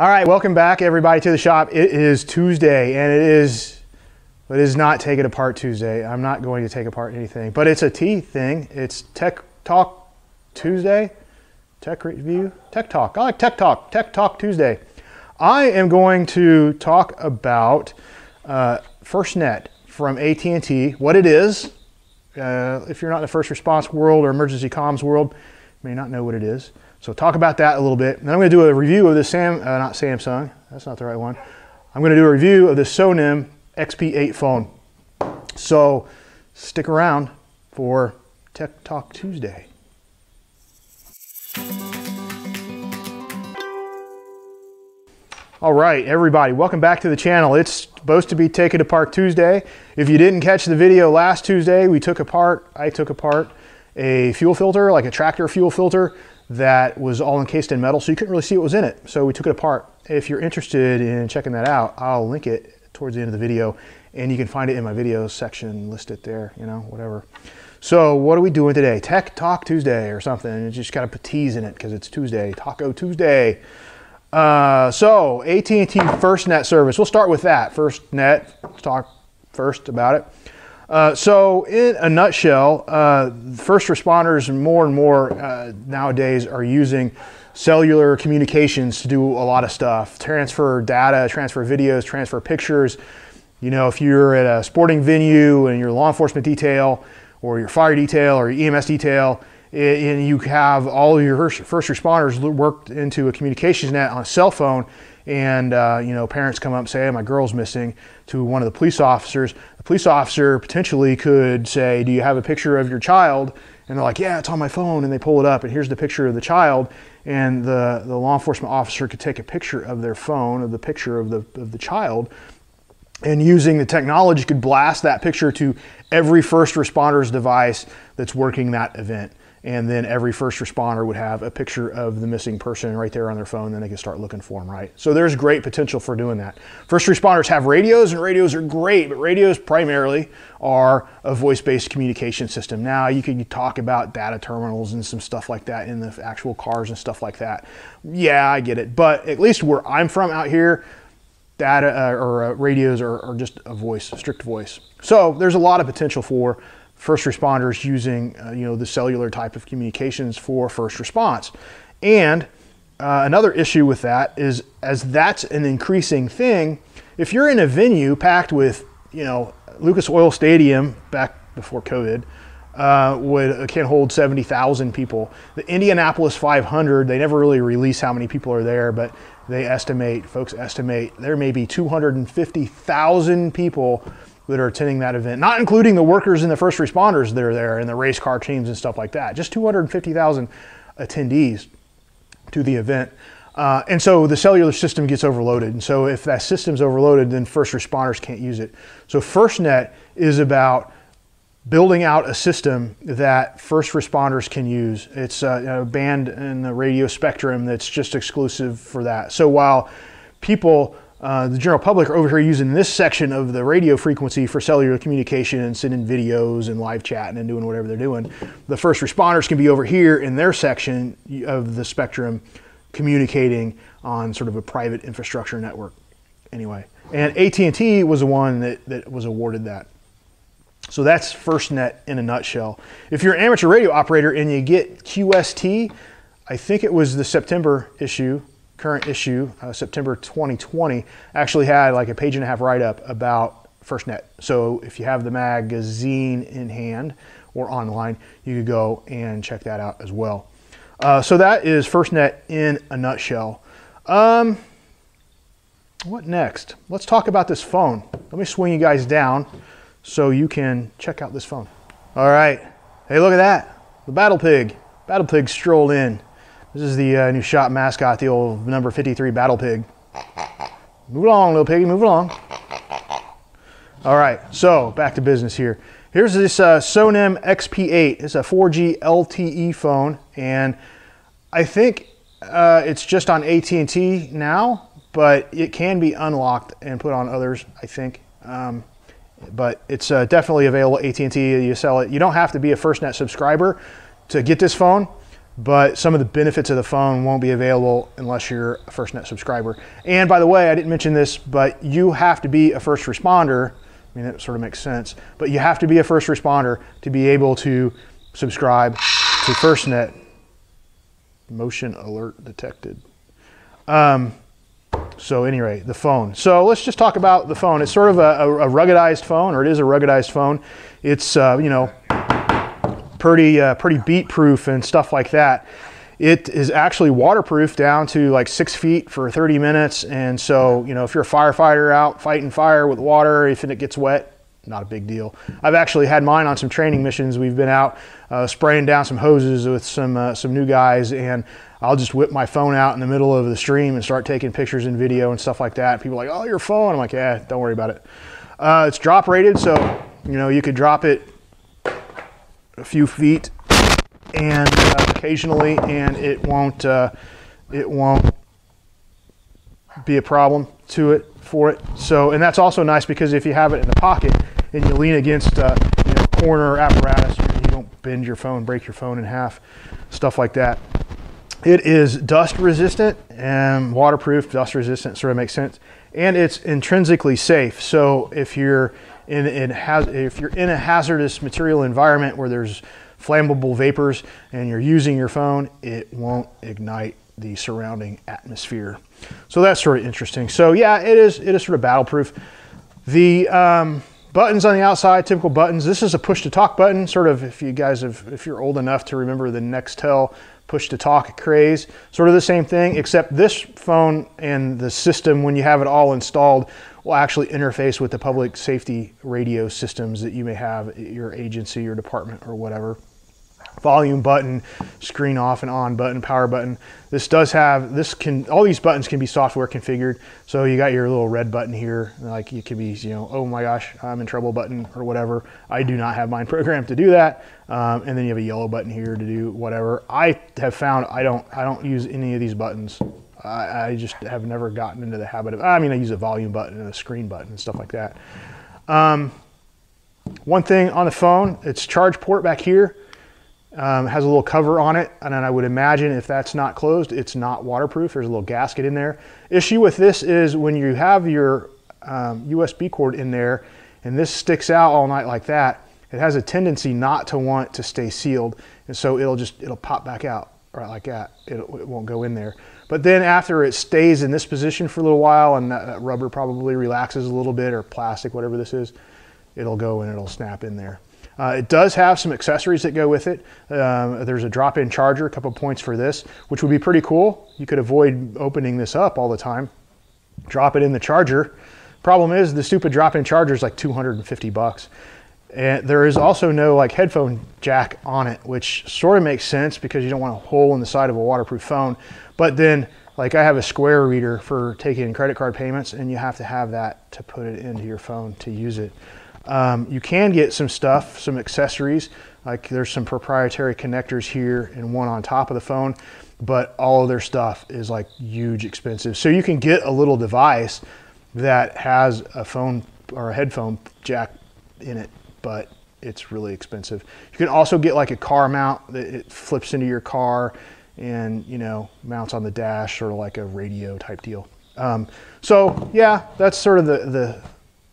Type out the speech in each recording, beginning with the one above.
All right, welcome back everybody to the shop. It is Tuesday and it is it is not take it apart Tuesday. I'm not going to take apart anything, but it's a T thing. It's Tech Talk Tuesday. Tech review, Tech Talk. I like Tech Talk, Tech Talk Tuesday. I am going to talk about uh, FirstNet from AT&T, what it is. Uh, if you're not in the first response world or emergency comms world, you may not know what it is. So talk about that a little bit. Then I'm going to do a review of the Sam, uh, not Samsung, that's not the right one. I'm going to do a review of the Sonim XP8 phone. So stick around for Tech Talk Tuesday. All right, everybody, welcome back to the channel. It's supposed to be Take It Apart Tuesday. If you didn't catch the video last Tuesday, we took apart, I took apart a fuel filter, like a tractor fuel filter that was all encased in metal, so you couldn't really see what was in it. So we took it apart. If you're interested in checking that out, I'll link it towards the end of the video, and you can find it in my videos section, list it there, you know, whatever. So what are we doing today? Tech Talk Tuesday or something. It's just got to put T's in it because it's Tuesday, Taco Tuesday. Uh, so AT&T FirstNet service. We'll start with that. FirstNet. Let's talk first about it. Uh, so, in a nutshell, uh, first responders more and more uh, nowadays are using cellular communications to do a lot of stuff transfer data, transfer videos, transfer pictures. You know, if you're at a sporting venue and you're law enforcement detail or your fire detail or your EMS detail, and you have all of your first responders worked into a communications net on a cell phone, and uh, you know parents come up and say, hey, "My girl's missing," to one of the police officers. The police officer potentially could say, "Do you have a picture of your child?" And they're like, "Yeah, it's on my phone." And they pull it up, and here's the picture of the child. And the, the law enforcement officer could take a picture of their phone of the picture of the of the child, and using the technology could blast that picture to every first responder's device that's working that event and then every first responder would have a picture of the missing person right there on their phone, then they can start looking for them, right? So there's great potential for doing that. First responders have radios, and radios are great, but radios primarily are a voice-based communication system. Now you can talk about data terminals and some stuff like that in the actual cars and stuff like that. Yeah, I get it, but at least where I'm from out here, data uh, or uh, radios are, are just a voice, strict voice. So there's a lot of potential for first responders using uh, you know the cellular type of communications for first response. And uh, another issue with that is as that's an increasing thing, if you're in a venue packed with you know Lucas Oil Stadium back before COVID. Uh, would uh, can hold 70,000 people. The Indianapolis 500, they never really release how many people are there, but they estimate, folks estimate, there may be 250,000 people that are attending that event, not including the workers and the first responders that are there and the race car teams and stuff like that. Just 250,000 attendees to the event. Uh, and so the cellular system gets overloaded. And so if that system's overloaded, then first responders can't use it. So FirstNet is about building out a system that first responders can use. It's a, a band in the radio spectrum that's just exclusive for that. So while people uh, the general public are over here using this section of the radio frequency for cellular communication and sending videos and live chatting and doing whatever they're doing. The first responders can be over here in their section of the spectrum communicating on sort of a private infrastructure network. Anyway, and AT&T was the one that, that was awarded that. So that's FirstNet in a nutshell. If you're an amateur radio operator and you get QST, I think it was the September issue current issue, uh, September 2020, actually had like a page and a half write up about FirstNet. So if you have the magazine in hand or online, you could go and check that out as well. Uh, so that is FirstNet in a nutshell. Um, what next? Let's talk about this phone. Let me swing you guys down so you can check out this phone. All right. Hey, look at that. The Battle Pig. Battle Pig strolled in. This is the uh, new shop mascot, the old number 53 Battle Pig. Move along, little piggy, move along. All right, so back to business here. Here's this uh, Sonim XP8. It's a 4G LTE phone, and I think uh, it's just on AT&T now, but it can be unlocked and put on others, I think. Um, but it's uh, definitely available at AT&T. You sell it. You don't have to be a FirstNet subscriber to get this phone. But some of the benefits of the phone won't be available unless you're a FirstNet subscriber. And by the way, I didn't mention this, but you have to be a first responder. I mean, that sort of makes sense, but you have to be a first responder to be able to subscribe to FirstNet. Motion alert detected. Um, so anyway, the phone. So let's just talk about the phone. It's sort of a, a, a ruggedized phone, or it is a ruggedized phone. It's uh, you know pretty uh, pretty beat proof and stuff like that. It is actually waterproof down to like six feet for 30 minutes. And so, you know, if you're a firefighter out fighting fire with water, if it gets wet, not a big deal. I've actually had mine on some training missions. We've been out uh, spraying down some hoses with some uh, some new guys, and I'll just whip my phone out in the middle of the stream and start taking pictures and video and stuff like that. People are like, "Oh, your phone." I'm like, "Yeah, don't worry about it." Uh, it's drop rated, so you know you could drop it a few feet and uh, occasionally, and it won't uh, it won't be a problem to it for it. So, and that's also nice because if you have it in the pocket and you lean against uh, you know, corner apparatus, you don't bend your phone, break your phone in half, stuff like that. It is dust resistant and waterproof, dust resistant sort of makes sense, and it's intrinsically safe. So if you're in, in if you're in a hazardous material environment where there's flammable vapors and you're using your phone, it won't ignite the surrounding atmosphere. So that's sort of interesting. So yeah, it is it is sort of battle proof. The um, buttons on the outside, typical buttons. This is a push to talk button, sort of if you guys have, if you're old enough to remember the Nextel push to talk craze, sort of the same thing, except this phone and the system, when you have it all installed, will actually interface with the public safety radio systems that you may have at your agency or department or whatever volume button, screen off and on button, power button. This does have, this can, all these buttons can be software configured. So you got your little red button here, like it could be, you know, oh my gosh, I'm in trouble button or whatever. I do not have mine programmed to do that. Um, and then you have a yellow button here to do whatever. I have found I don't, I don't use any of these buttons. I, I just have never gotten into the habit of, I mean, I use a volume button and a screen button and stuff like that. Um, one thing on the phone, it's charge port back here. Um, has a little cover on it, and then I would imagine if that's not closed, it's not waterproof. There's a little gasket in there. Issue with this is when you have your um, USB cord in there, and this sticks out all night like that, it has a tendency not to want to stay sealed, and so it'll just it'll pop back out right like that. It, it won't go in there. But then after it stays in this position for a little while, and that, that rubber probably relaxes a little bit, or plastic, whatever this is, it'll go and it'll snap in there. Uh, it does have some accessories that go with it. Um, there's a drop-in charger, a couple points for this, which would be pretty cool. You could avoid opening this up all the time. Drop it in the charger. Problem is the stupid drop-in charger is like 250 bucks. And there is also no like headphone jack on it, which sort of makes sense because you don't want a hole in the side of a waterproof phone. But then like I have a Square reader for taking credit card payments and you have to have that to put it into your phone to use it. Um, you can get some stuff, some accessories, like there's some proprietary connectors here and one on top of the phone, but all of their stuff is like huge expensive. So you can get a little device that has a phone or a headphone jack in it, but it's really expensive. You can also get like a car mount that it flips into your car and you know mounts on the dash or like a radio type deal. Um, so yeah, that's sort of the, the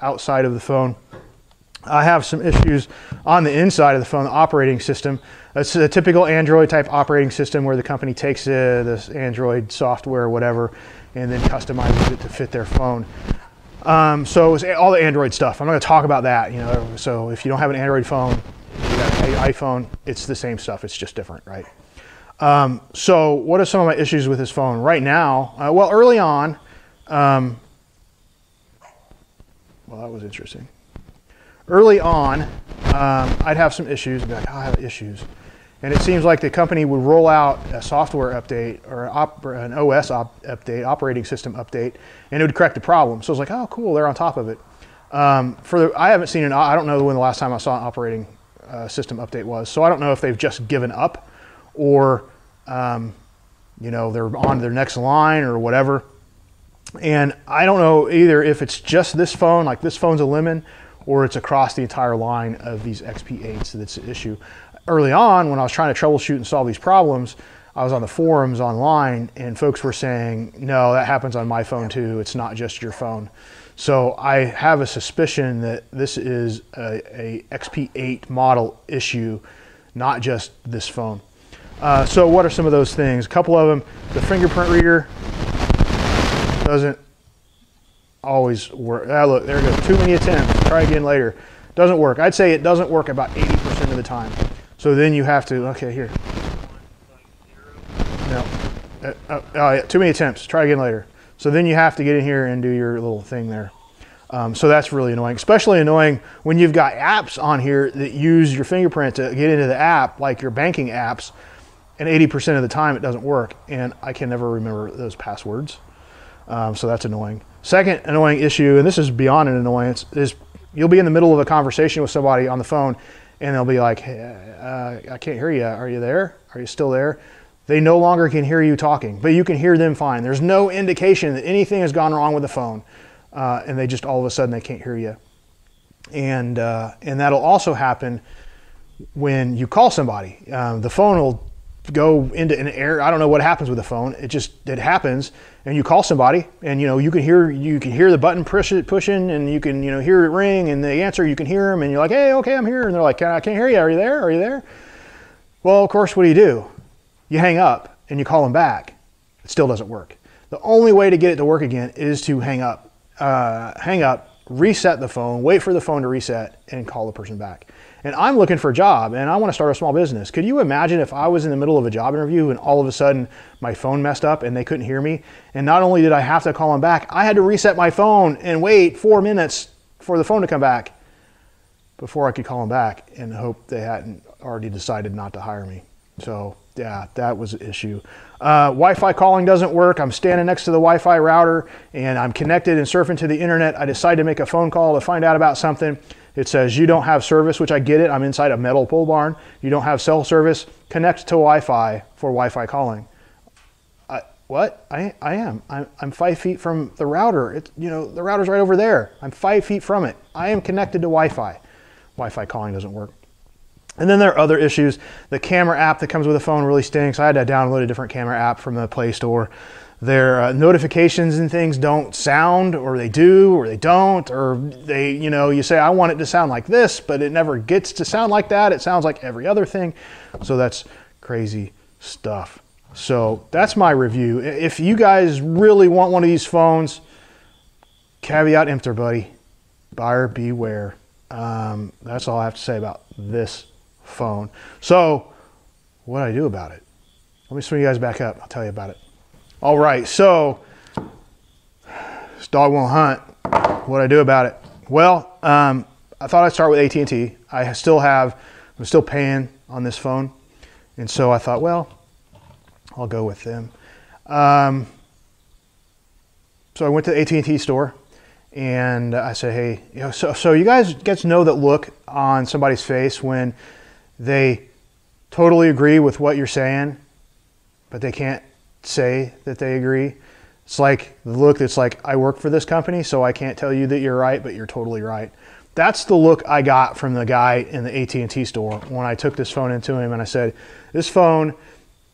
outside of the phone. I have some issues on the inside of the phone, the operating system. It's a typical Android type operating system where the company takes uh, this Android software or whatever and then customizes it to fit their phone. Um, so all the Android stuff. I'm not going to talk about that. You know, so if you don't have an Android phone, iPhone, it's the same stuff. It's just different, right? Um, so what are some of my issues with this phone right now? Uh, well, early on, um, well, that was interesting early on, um, I'd have some issues, be like, oh, I have issues. And it seems like the company would roll out a software update or an OS op update, operating system update, and it would correct the problem. So I was like, oh, cool, they're on top of it. Um, for the, I haven't seen an, I don't know when the last time I saw an operating uh, system update was. So I don't know if they've just given up or, um, you know, they're on to their next line or whatever. And I don't know either if it's just this phone, like this phone's a lemon, or it's across the entire line of these XP8s that's an issue. early on when I was trying to troubleshoot and solve these problems, I was on the forums online and folks were saying, no, that happens on my phone too. It's not just your phone. So I have a suspicion that this is a, a XP8 model issue, not just this phone. Uh, so what are some of those things? A couple of them, the fingerprint reader doesn't always work. Ah, look, there it goes. Too many attempts. Try again later. Doesn't work. I'd say it doesn't work about 80% of the time. So then you have to, okay, here. No. Uh, uh, yeah, too many attempts. Try again later. So then you have to get in here and do your little thing there. Um, so that's really annoying, especially annoying when you've got apps on here that use your fingerprint to get into the app, like your banking apps, and 80% of the time it doesn't work. And I can never remember those passwords. Um, so that's annoying. Second annoying issue, and this is beyond an annoyance, is you'll be in the middle of a conversation with somebody on the phone and they'll be like, hey, uh, I can't hear you. Are you there? Are you still there? They no longer can hear you talking, but you can hear them fine. There's no indication that anything has gone wrong with the phone. Uh, and they just all of a sudden they can't hear you. And, uh, and that'll also happen when you call somebody. Um, the phone will go into an air. I don't know what happens with the phone. It just it happens, and you call somebody, and you know you can hear you can hear the button push it, pushing, and you can you know hear it ring, and they answer. You can hear them, and you're like, hey, okay, I'm here, and they're like, I can't hear you. Are you there? Are you there? Well, of course, what do you do? You hang up and you call them back. It still doesn't work. The only way to get it to work again is to hang up, uh, hang up, reset the phone, wait for the phone to reset, and call the person back and I'm looking for a job and I want to start a small business. Could you imagine if I was in the middle of a job interview and all of a sudden my phone messed up and they couldn't hear me? And not only did I have to call them back, I had to reset my phone and wait four minutes for the phone to come back before I could call them back and hope they hadn't already decided not to hire me. So yeah, that was an issue. Uh, Wi-Fi calling doesn't work. I'm standing next to the Wi-Fi router and I'm connected and surfing to the internet. I decide to make a phone call to find out about something. It says you don't have service, which I get it. I'm inside a metal pole barn. You don't have cell service. Connect to Wi-Fi for Wi-Fi calling. I, what? I, I am. I'm, I'm five feet from the router. It's, you know, the router's right over there. I'm five feet from it. I am connected to Wi-Fi. Wi-Fi calling doesn't work. And then there are other issues. The camera app that comes with the phone really stinks. I had to download a different camera app from the Play Store their uh, notifications and things don't sound or they do or they don't or they you know you say i want it to sound like this but it never gets to sound like that. It sounds like every other thing. So that's crazy stuff. So that's my review. If you guys really want one of these phones caveat emptor buddy. Buyer beware. Um, that's all i have to say about this phone. So what do i do about it? Let me swing you guys back up. I'll tell you about it all right, so this dog won't hunt. What I do about it? Well, um, I thought I'd start with AT&T. I still have, I'm still paying on this phone. And so I thought, well, I'll go with them. Um, so I went to the AT&T store and I said, hey, you know, so, so you guys get to know that look on somebody's face when they totally agree with what you're saying, but they can't say that they agree. It's like the look that's like, I work for this company, so I can't tell you that you're right, but you're totally right. That's the look I got from the guy in the AT&T store when I took this phone into him and I said, this phone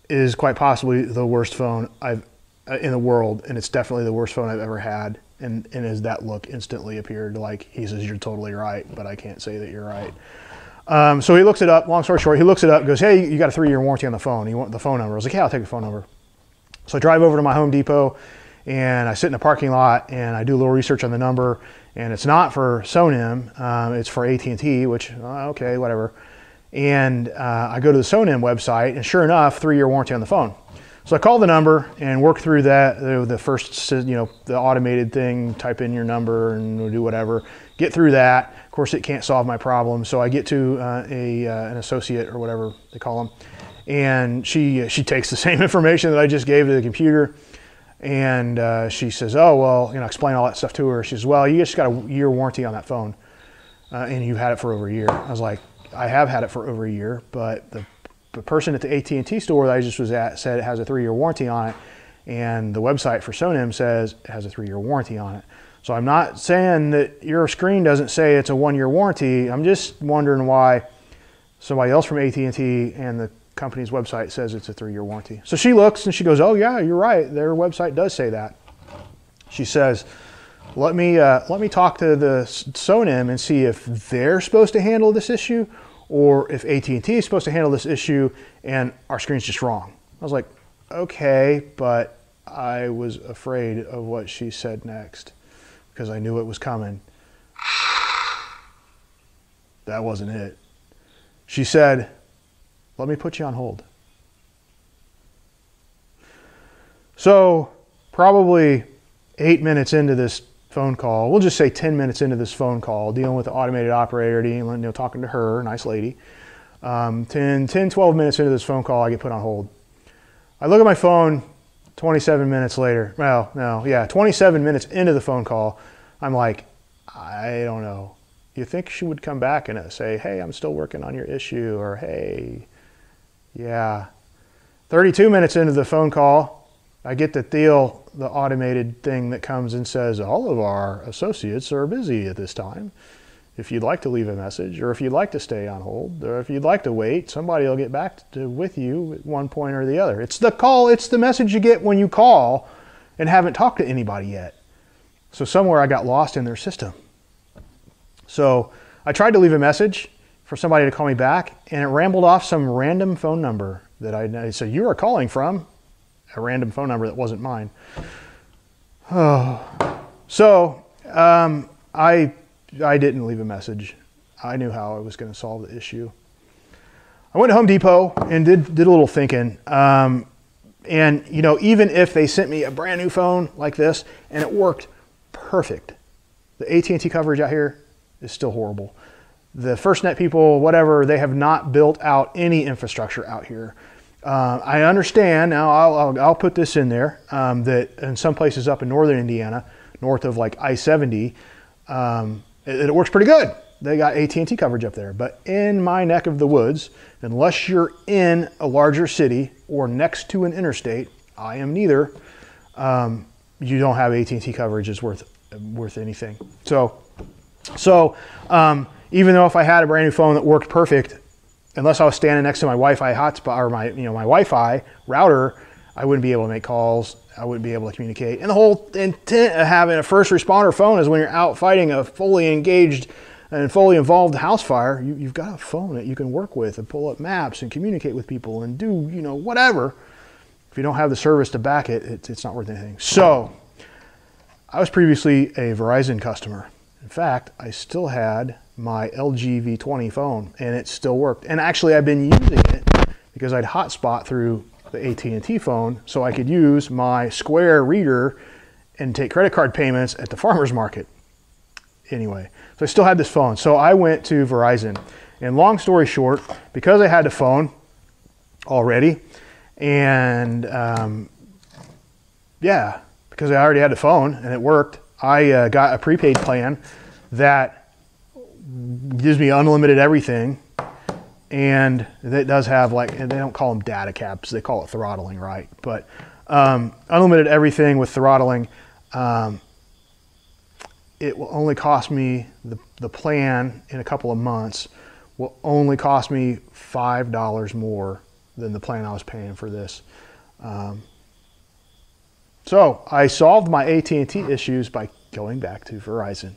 is quite possibly the worst phone I've uh, in the world, and it's definitely the worst phone I've ever had. And, and as that look instantly appeared, like he says, you're totally right, but I can't say that you're right. Um, so he looks it up. Long story short, he looks it up. Goes, hey, you got a three-year warranty on the phone. You want the phone number? I was like, yeah, I'll take the phone number. So I drive over to my Home Depot and I sit in the parking lot and I do a little research on the number and it's not for Sonim, um, it's for AT&T, which, uh, okay, whatever. And uh, I go to the Sonim website and sure enough, three-year warranty on the phone. So I call the number and work through that, the first, you know, the automated thing, type in your number and do whatever, get through that. Of course, it can't solve my problem. So I get to uh, a, uh, an associate or whatever they call them and she she takes the same information that I just gave to the computer, and uh, she says, "Oh well, you know, explain all that stuff to her." She says, "Well, you just got a year warranty on that phone, uh, and you've had it for over a year." I was like, "I have had it for over a year, but the, the person at the AT and T store that I just was at said it has a three-year warranty on it, and the website for Sonim says it has a three-year warranty on it." So I'm not saying that your screen doesn't say it's a one-year warranty. I'm just wondering why somebody else from AT&T and the company's website says it's a three-year warranty. So she looks and she goes, oh yeah, you're right. Their website does say that. She says, let me, uh, let me talk to the Sonim and see if they're supposed to handle this issue or if AT&T is supposed to handle this issue and our screen's just wrong. I was like, okay, but I was afraid of what she said next because I knew it was coming. That wasn't it. She said, let me put you on hold. So, probably eight minutes into this phone call, we'll just say 10 minutes into this phone call, dealing with the automated operator, dealing, you know, talking to her, nice lady. Um, 10, 10, 12 minutes into this phone call, I get put on hold. I look at my phone 27 minutes later. Well, no, yeah, 27 minutes into the phone call, I'm like, I don't know. You think she would come back and say, hey, I'm still working on your issue, or hey, yeah. 32 minutes into the phone call, I get the the automated thing that comes and says, all of our associates are busy at this time. If you'd like to leave a message, or if you'd like to stay on hold, or if you'd like to wait, somebody will get back to, with you at one point or the other. It's the call, it's the message you get when you call and haven't talked to anybody yet. So somewhere I got lost in their system. So I tried to leave a message for somebody to call me back, and it rambled off some random phone number that I said, You are calling from a random phone number that wasn't mine. Oh. So um, I, I didn't leave a message. I knew how I was going to solve the issue. I went to Home Depot and did, did a little thinking. Um, and, you know, even if they sent me a brand new phone like this and it worked perfect, the AT&T coverage out here is still horrible. The FirstNet people, whatever, they have not built out any infrastructure out here. Uh, I understand now. I'll, I'll, I'll, put this in there um, that in some places up in northern Indiana, north of like I-70, um, it, it, works pretty good. They got AT&T coverage up there. But in my neck of the woods, unless you're in a larger city or next to an interstate, I am neither. Um, you don't have AT&T coverage is worth worth anything. So so um, even though if I had a brand new phone that worked perfect, unless I was standing next to my Wi-Fi hotspot or my you know my Wi-Fi router, I wouldn't be able to make calls. I wouldn't be able to communicate. And the whole intent of having a first responder phone is when you're out fighting a fully engaged and fully involved house fire, you, have got a phone that you can work with and pull up maps and communicate with people and do you know whatever. If you don't have the service to back it, it it's not worth anything. So I was previously a Verizon customer. In fact, I still had my LG V20 phone and it still worked. And actually I've been using it because I'd hotspot through the AT&T phone so I could use my Square reader and take credit card payments at the farmer's market. Anyway, so I still had this phone. So I went to Verizon. And long story short, because I had the phone already, and um, yeah, because I already had the phone and it worked, I uh, got a prepaid plan that gives me unlimited everything. And it does have like, they don't call them data caps, they call it throttling, right? But um, unlimited everything with throttling. Um, it will only cost me, the, the plan in a couple of months will only cost me $5 more than the plan I was paying for this. Um, so I solved my AT&T issues by going back to Verizon.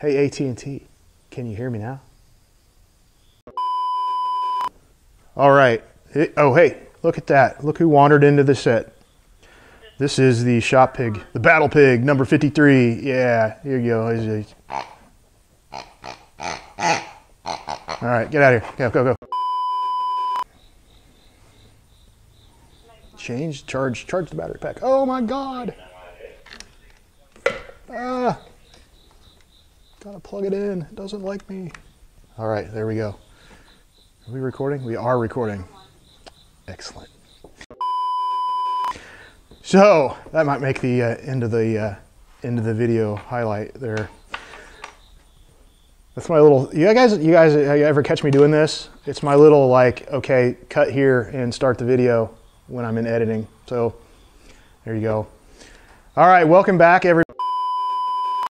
Hey AT&T, can you hear me now? All right. Oh, hey, look at that. Look who wandered into the set. This is the shop pig, the battle pig, number 53. Yeah, here you go. All right, get out of here. Go, go, go. Change, charge, charge the battery pack. Oh my God. Gotta plug it in. It doesn't like me. All right, there we go. Are we recording? We are recording. Excellent. So that might make the uh, end of the uh, end of the video highlight there. That's my little. You guys, you guys, ever catch me doing this? It's my little like, okay, cut here and start the video when I'm in editing. So there you go. All right, welcome back, everybody.